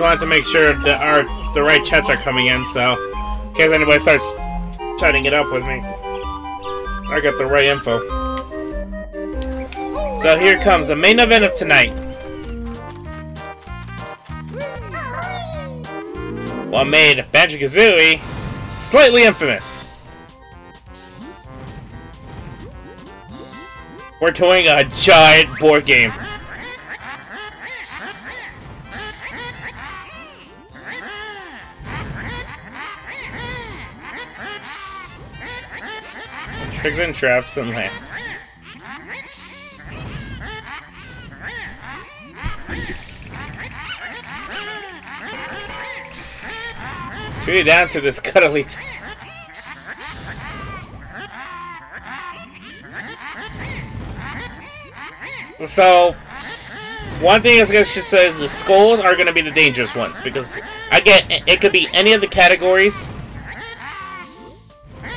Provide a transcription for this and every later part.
Just wanted to make sure that our the right chats are coming in, so in case anybody starts chatting it up with me, I got the right info. So here comes the main event of tonight. What made Banjo-Kazooie slightly infamous. We're doing a giant board game. And traps and lands. Treat down to this cuddly. so, one thing I was gonna say is the skulls are gonna be the dangerous ones because again, it could be any of the categories.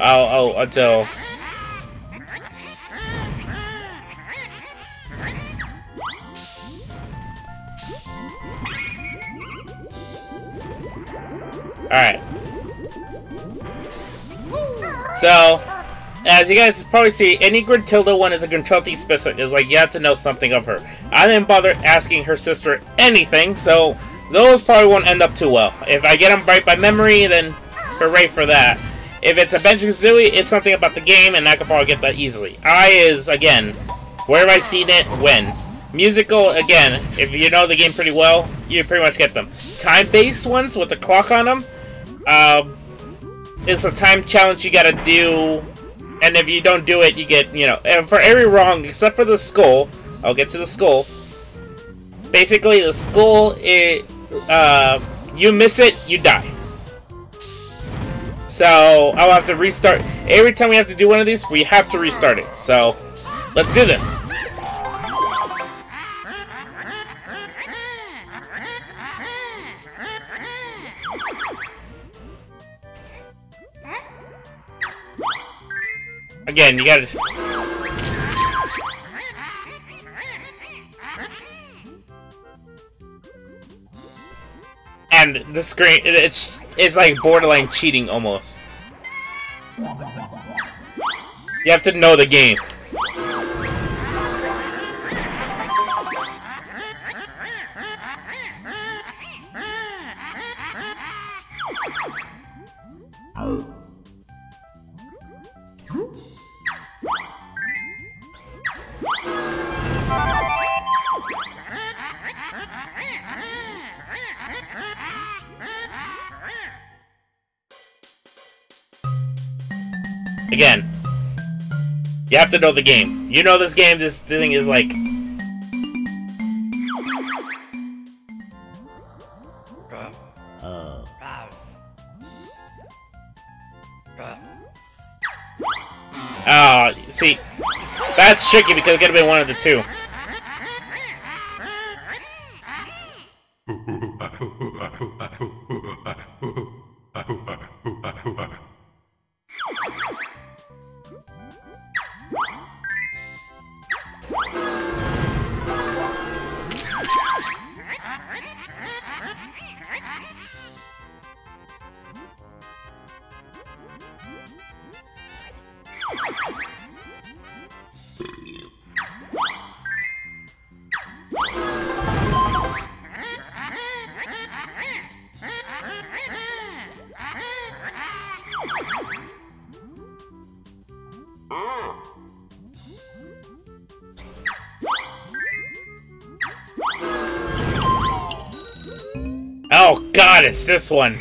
Oh, oh, until Alright. So, as you guys probably see, any Gruntilda one is a Gruntilda specific. Is like you have to know something of her. I didn't bother asking her sister anything, so those probably won't end up too well. If I get them right by memory, then hooray for that. If it's a Banjo-Kazooie, it's something about the game, and I could probably get that easily. I is, again, where have I seen it, when. Musical, again, if you know the game pretty well, you pretty much get them. Time-based ones with the clock on them, um, it's a time challenge you gotta do, and if you don't do it, you get, you know, and for every wrong, except for the skull, I'll get to the skull. Basically, the skull, it, uh, you miss it, you die. So, I'll have to restart. Every time we have to do one of these, we have to restart it. So, let's do this. Again, you gotta... And the screen, it's, it's like borderline cheating almost. You have to know the game. Again, you have to know the game. You know this game, this thing is like... Oh, see, that's tricky because it could have been one of the two. god, it's this one.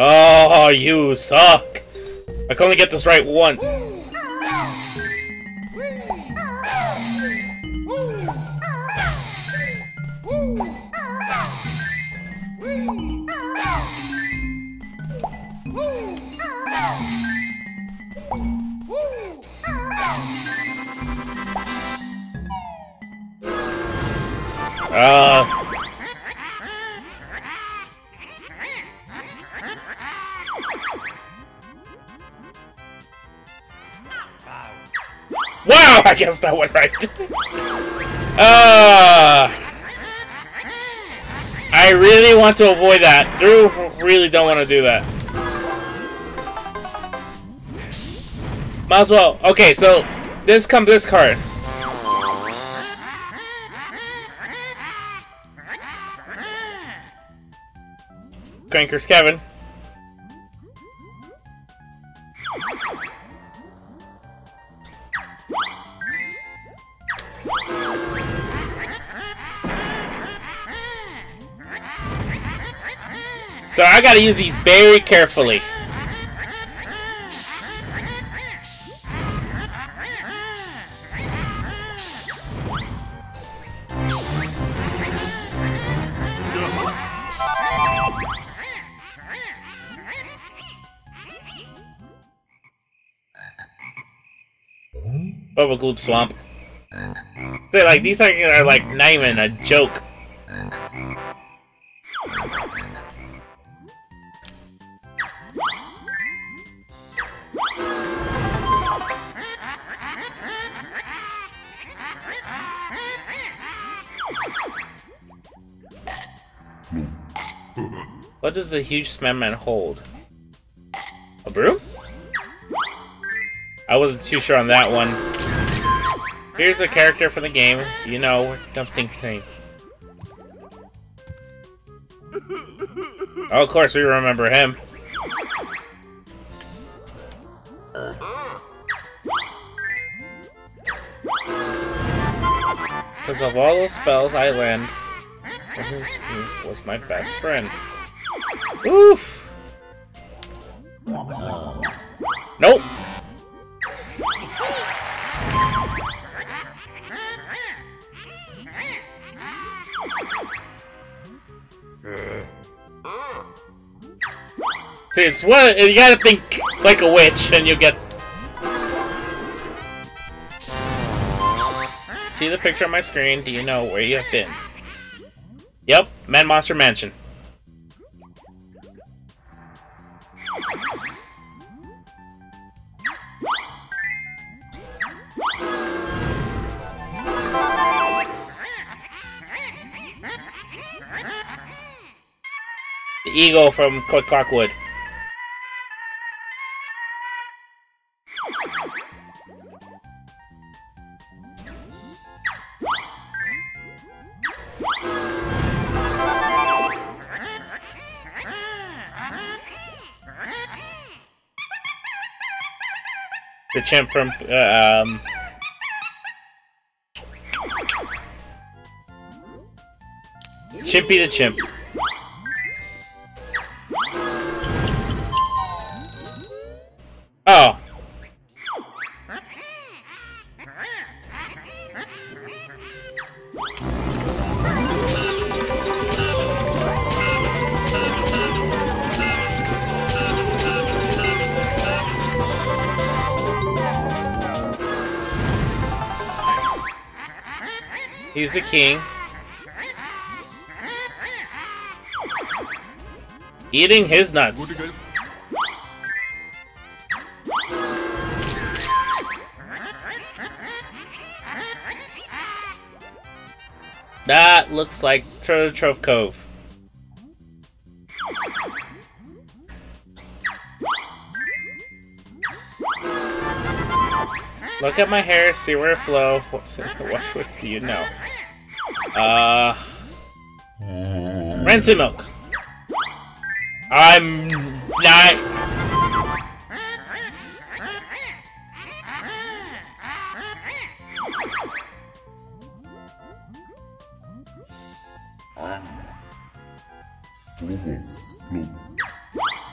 Oh, you suck. I can only get this right once. Wow, I guess that went right. uh, I really want to avoid that. Drew really don't want to do that. Might as well. Okay, so this comes this card. Clanker's Cavern. So I gotta use these very carefully. Bubblegloop Swamp. They're like, these are like not even a joke. What does the huge Smadman hold? A broom? I wasn't too sure on that one. Here's a character from the game. You know? Don't think thing. Oh, of course we remember him. Because of all those spells I land, was my best friend. Oof! Nope! See, it's what you gotta think like a witch, and you get. See the picture on my screen? Do you know where you have been? Yep, Mad Monster Mansion. The eagle from Click Clock Wood. The chimp from, uh, um... Chimpy the chimp. He's the king. Eating his nuts. That looks like Treasure Cove. Look at my hair, see where it flow. What's in it? What do you know? Uh, Rancid milk. I'm not.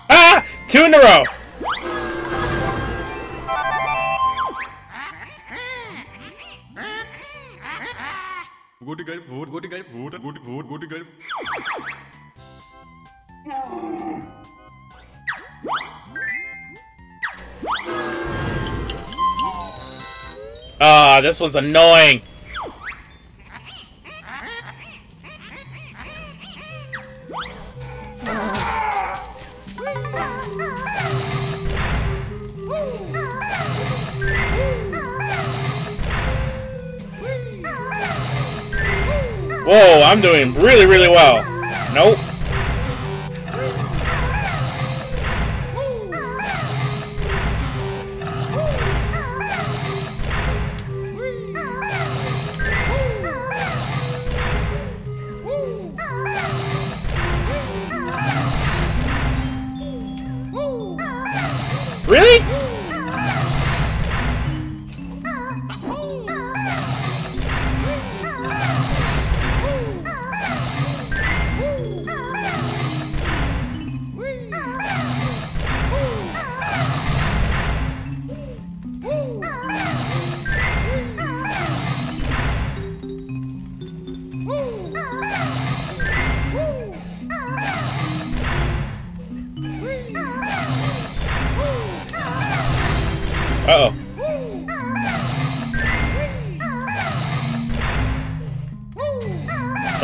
Ah! two in a row. Go to guide, vote, go to guide, vote, go to vote, go. Ah, this one's annoying. Whoa, I'm doing really, really well. Nope.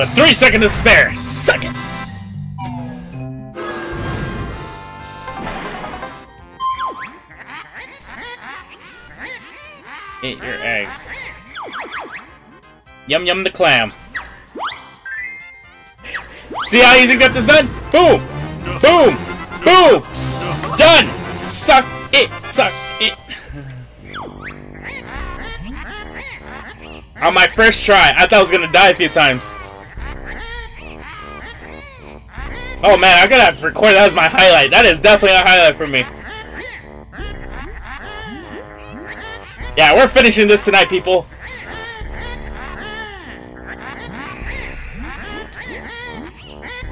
But three seconds to spare. Suck it. Eat your eggs. Yum yum the clam. See how easy got this done? Boom! Boom! Boom! Done! Suck it! Suck it! On my first try, I thought I was gonna die a few times. Oh man, I gotta record that as my highlight. That is definitely a highlight for me. Yeah, we're finishing this tonight, people.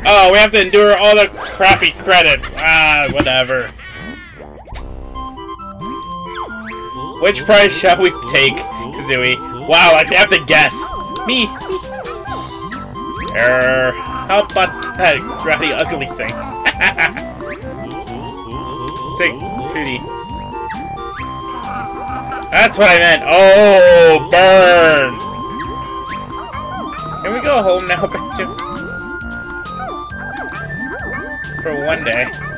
Oh, we have to endure all the crappy credits. Ah, whatever. Which prize shall we take, Kazooie? Wow, I have to guess. Me. Err, how about that ratty ugly thing? take Tooty. That's what I meant. Oh, burn. Can we go home now, Benjamin? For one day.